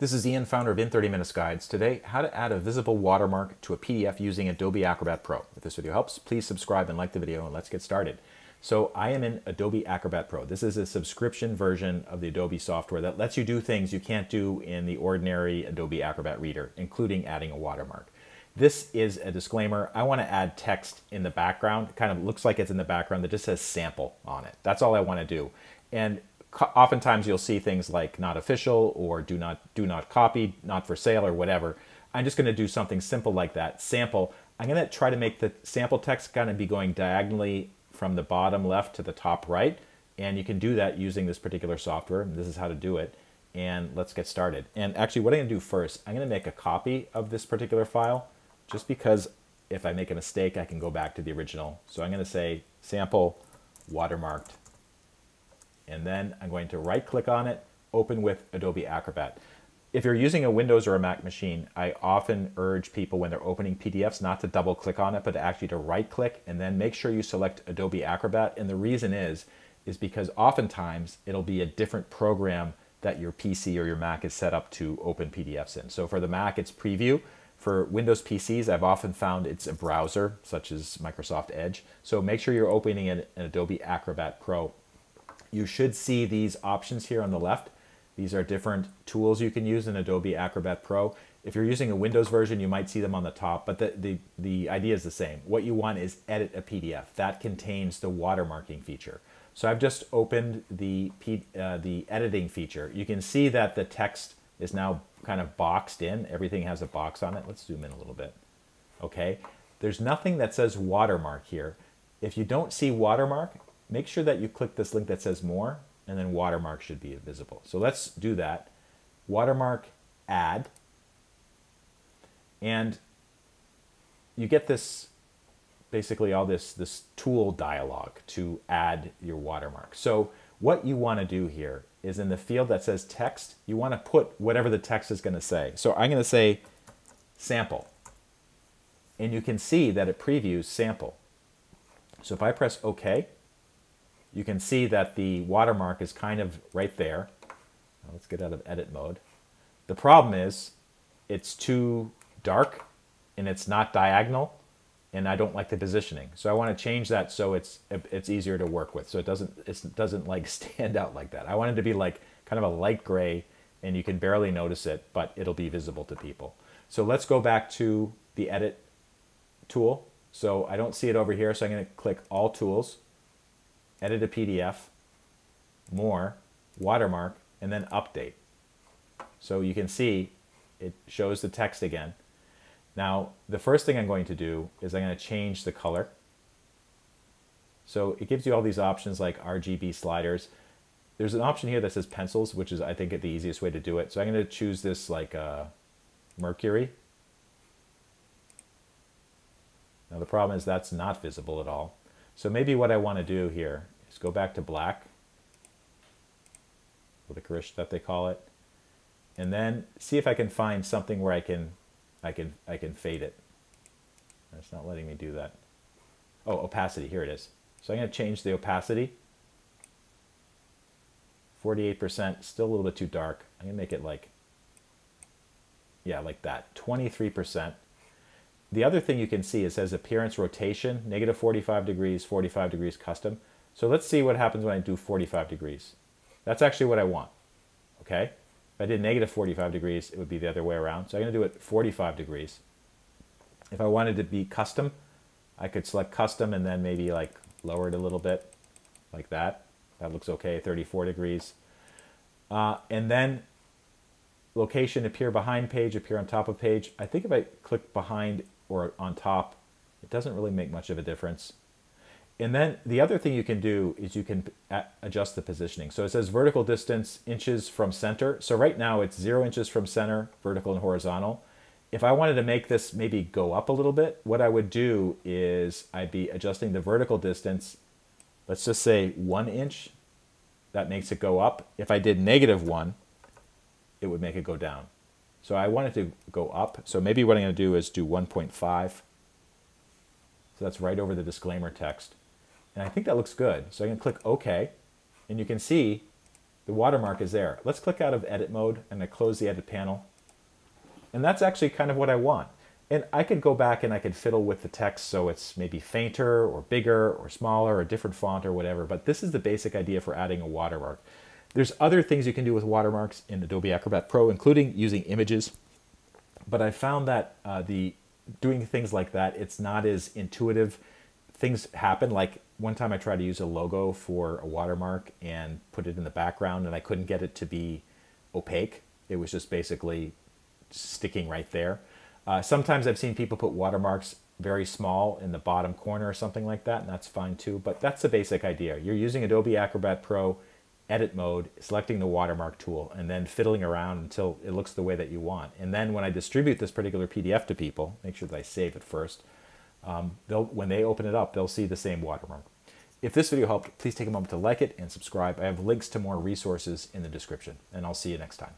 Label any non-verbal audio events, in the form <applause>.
This is Ian, founder of In 30 Minutes Guides. Today, how to add a visible watermark to a PDF using Adobe Acrobat Pro. If this video helps, please subscribe and like the video and let's get started. So I am in Adobe Acrobat Pro. This is a subscription version of the Adobe software that lets you do things you can't do in the ordinary Adobe Acrobat Reader, including adding a watermark. This is a disclaimer. I want to add text in the background. It kind of looks like it's in the background that just says sample on it. That's all I want to do. And oftentimes you'll see things like not official or do not do not copy, not for sale or whatever. I'm just going to do something simple like that. Sample. I'm going to try to make the sample text kind of be going diagonally from the bottom left to the top right. And you can do that using this particular software. This is how to do it. And let's get started. And actually what I'm going to do first, I'm going to make a copy of this particular file just because if I make a mistake, I can go back to the original. So I'm going to say sample watermarked and then I'm going to right click on it, open with Adobe Acrobat. If you're using a Windows or a Mac machine, I often urge people when they're opening PDFs not to double click on it, but actually to right click and then make sure you select Adobe Acrobat. And the reason is, is because oftentimes it'll be a different program that your PC or your Mac is set up to open PDFs in. So for the Mac, it's Preview. For Windows PCs, I've often found it's a browser, such as Microsoft Edge. So make sure you're opening an, an Adobe Acrobat Pro you should see these options here on the left. These are different tools you can use in Adobe Acrobat Pro. If you're using a Windows version, you might see them on the top, but the, the, the idea is the same. What you want is edit a PDF. That contains the watermarking feature. So I've just opened the, uh, the editing feature. You can see that the text is now kind of boxed in. Everything has a box on it. Let's zoom in a little bit. Okay, there's nothing that says watermark here. If you don't see watermark, make sure that you click this link that says more and then watermark should be visible. So let's do that. Watermark add and you get this basically all this this tool dialog to add your watermark. So what you want to do here is in the field that says text, you want to put whatever the text is going to say. So I'm going to say sample. And you can see that it previews sample. So if I press OK, you can see that the watermark is kind of right there. Now let's get out of edit mode. The problem is it's too dark and it's not diagonal and I don't like the positioning. So I want to change that so it's it's easier to work with. So it doesn't it doesn't like <laughs> stand out like that. I want it to be like kind of a light gray and you can barely notice it, but it'll be visible to people. So let's go back to the edit tool. So I don't see it over here, so I'm going to click all tools edit a PDF, more, watermark, and then update. So you can see it shows the text again. Now, the first thing I'm going to do is I'm going to change the color. So it gives you all these options like RGB sliders. There's an option here that says pencils, which is, I think, the easiest way to do it. So I'm going to choose this like uh, Mercury. Now the problem is that's not visible at all. So maybe what I want to do here is go back to black, licorice that they call it, and then see if I can find something where I can, I can, I can fade it. It's not letting me do that. Oh, opacity, here it is. So I'm going to change the opacity. 48%, still a little bit too dark. I'm going to make it like, yeah, like that, 23%. The other thing you can see, it says appearance rotation, negative 45 degrees, 45 degrees custom. So let's see what happens when I do 45 degrees. That's actually what I want, okay? If I did negative 45 degrees, it would be the other way around. So I'm gonna do it 45 degrees. If I wanted to be custom, I could select custom and then maybe like lower it a little bit, like that. That looks okay, 34 degrees. Uh, and then location appear behind page, appear on top of page. I think if I click behind, or on top, it doesn't really make much of a difference. And then the other thing you can do is you can adjust the positioning. So it says vertical distance inches from center. So right now it's zero inches from center, vertical and horizontal. If I wanted to make this maybe go up a little bit, what I would do is I'd be adjusting the vertical distance. Let's just say one inch. That makes it go up. If I did negative one, it would make it go down. So I wanted to go up. So maybe what I'm going to do is do 1.5. So that's right over the disclaimer text. And I think that looks good. So I can click OK. And you can see the watermark is there. Let's click out of edit mode and I close the edit panel. And that's actually kind of what I want. And I could go back and I could fiddle with the text so it's maybe fainter or bigger or smaller or a different font or whatever. But this is the basic idea for adding a watermark. There's other things you can do with watermarks in Adobe Acrobat Pro, including using images. But I found that uh, the doing things like that, it's not as intuitive. Things happen. Like one time I tried to use a logo for a watermark and put it in the background, and I couldn't get it to be opaque. It was just basically sticking right there. Uh, sometimes I've seen people put watermarks very small in the bottom corner or something like that, and that's fine too. But that's the basic idea. You're using Adobe Acrobat Pro edit mode, selecting the watermark tool, and then fiddling around until it looks the way that you want. And then when I distribute this particular PDF to people, make sure that I save it first, um, they'll, when they open it up, they'll see the same watermark. If this video helped, please take a moment to like it and subscribe. I have links to more resources in the description, and I'll see you next time.